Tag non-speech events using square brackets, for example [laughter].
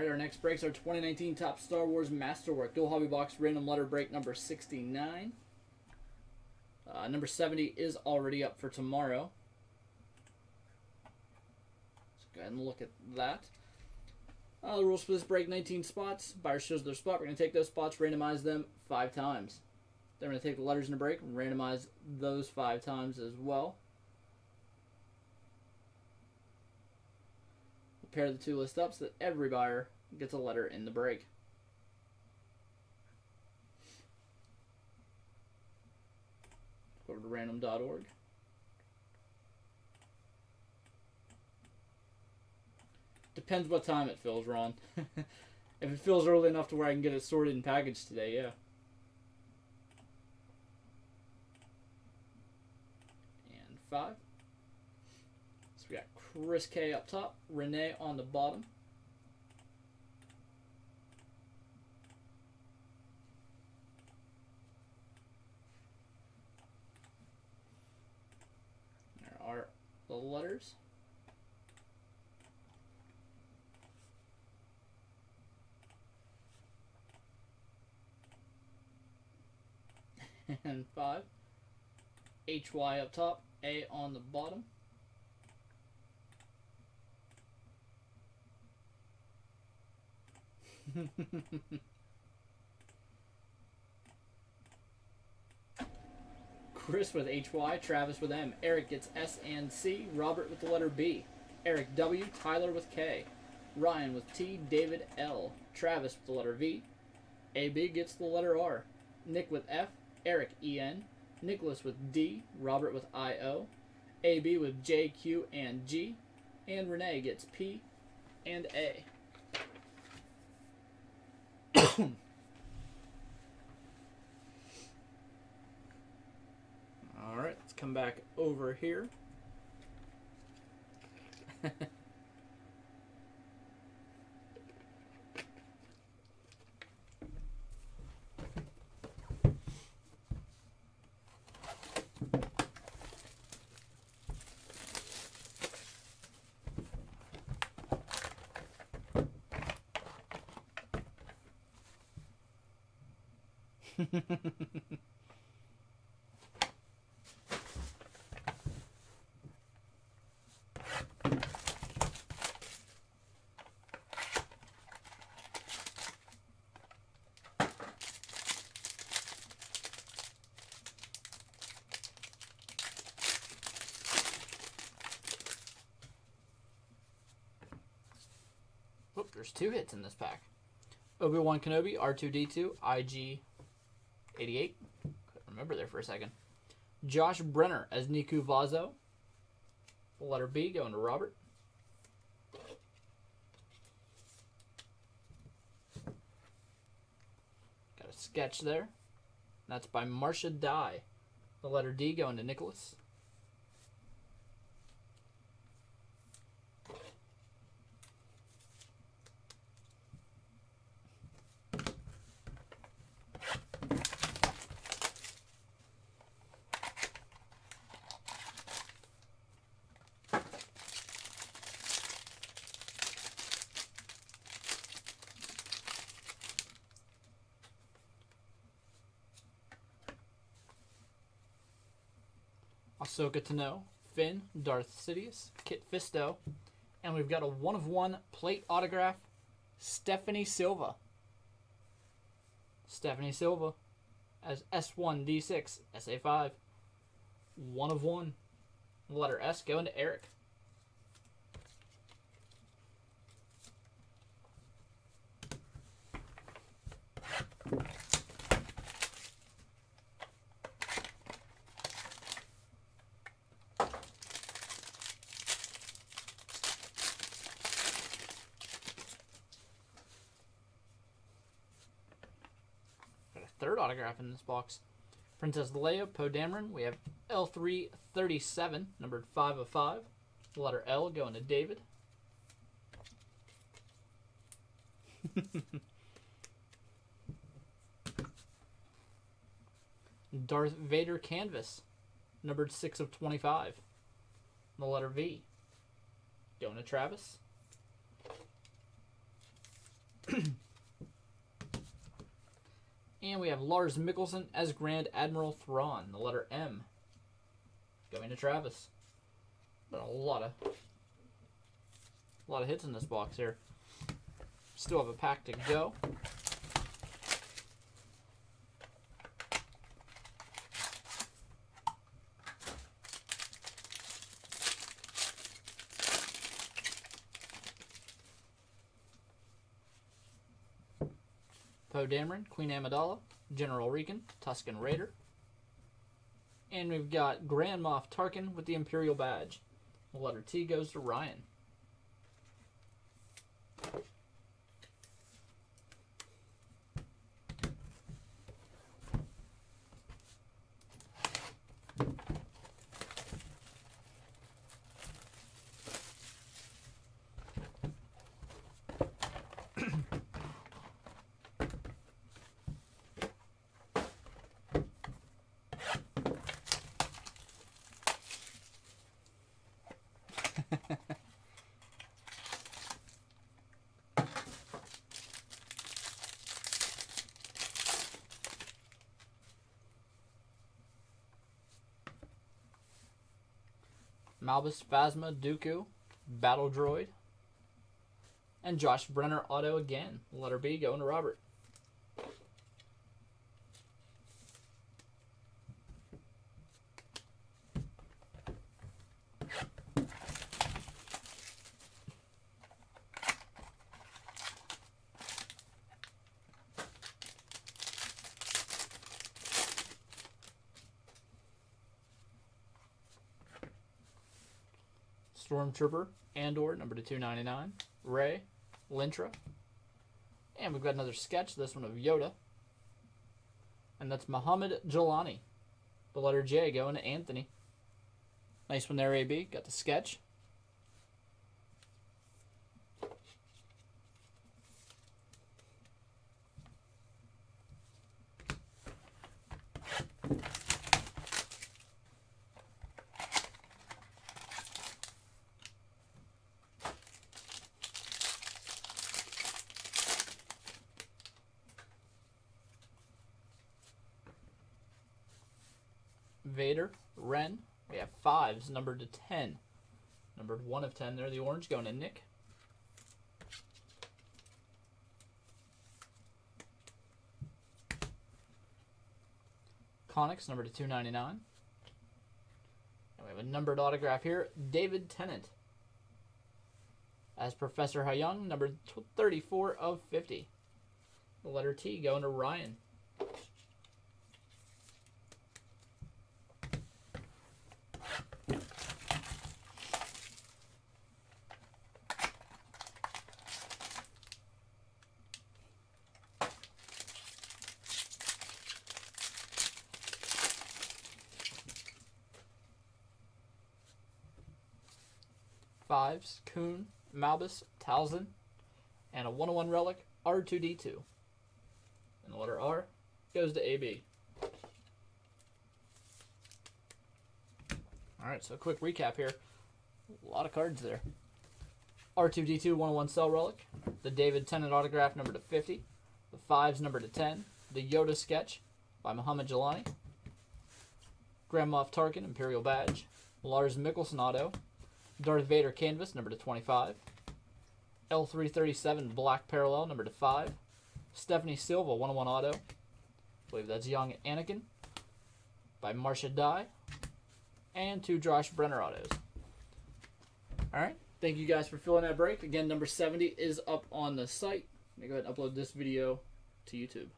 right, our next breaks our 2019 Topps Star Wars Masterwork Dual Hobby Box Random Letter Break number 69. Uh, number 70 is already up for tomorrow. Let's go ahead and look at that. Uh, the rules for this break 19 spots. Buyer shows their spot. We're going to take those spots, randomize them five times. Then we're going to take the letters in the break and randomize those five times as well. Pair the two lists up so that every buyer gets a letter in the break. Go to random.org. Depends what time it fills, Ron. [laughs] if it fills early enough to where I can get it sorted and packaged today, yeah. And five. Chris K up top, Renee on the bottom. There are the letters. [laughs] and 5. HY up top, A on the bottom. [laughs] Chris with HY, Travis with M, Eric gets S and C, Robert with the letter B, Eric W, Tyler with K, Ryan with T, David L, Travis with the letter V, AB gets the letter R, Nick with F, Eric EN, Nicholas with D, Robert with IO, AB with J, Q, and G, and Renee gets P and A. [coughs] All right, let's come back over here. [laughs] Oop, there's two hits in this pack. Obi-Wan Kenobi, R2-D2, IG-88. Couldn't remember there for a second. Josh Brenner as Niku Vazo. The letter B going to Robert. Got a sketch there. That's by Marcia Dye. The letter D going to Nicholas. Ahsoka Tano, Finn, Darth Sidious, Kit Fisto, and we've got a one of one plate autograph, Stephanie Silva. Stephanie Silva as S1D6, SA5. One of one. Letter S going to Eric. Autograph in this box. Princess Leia, Poe Dameron. We have L337, numbered 5 of 5. The letter L going to David. [laughs] Darth Vader canvas, numbered 6 of 25. The letter V. Going to Travis. [clears throat] And we have Lars Mikkelsen as Grand Admiral Thrawn, the letter M. Going to Travis. Been a lot of a lot of hits in this box here. Still have a pack to go. Poe Dameron, Queen Amidala, General Rieekan, Tusken Raider. And we've got Grand Moff Tarkin with the Imperial Badge. The letter T goes to Ryan. [laughs] Malbus Phasma Dooku, Battle Droid, and Josh Brenner Auto again. Letter B going to Robert. Stormtrooper, Andor, number to 299. Rey, Lintra. And we've got another sketch, this one of Yoda. And that's Muhammad Jelani. The letter J going to Anthony. Nice one there, AB. Got the sketch. Vader, Ren. We have fives numbered to 10. Numbered 1 of 10 there, the orange going to Nick. Conics, number to 299. And we have a numbered autograph here, David Tennant. As Professor Huyang, number 34 of 50. The letter T going to Ryan. Fives, Koon, Malbus, Talzin, and a 101 relic, R2D2. And the letter R goes to AB. Alright, so a quick recap here. A lot of cards there. R2D2 101 Cell Relic, the David Tennant autograph number to 50, the 5s number to 10, the Yoda sketch by Muhammad Jelani, Grand Moff Tarkin Imperial Badge, Lars Mikkelsen auto, Darth Vader canvas, number to 25. L337 black parallel, number to 5. Stephanie Silva, 101 auto. I believe that's Young Anakin by Marcia Dye. And two Josh Brenner autos. All right. Thank you guys for filling that break. Again, number 70 is up on the site. Let me go ahead and upload this video to YouTube.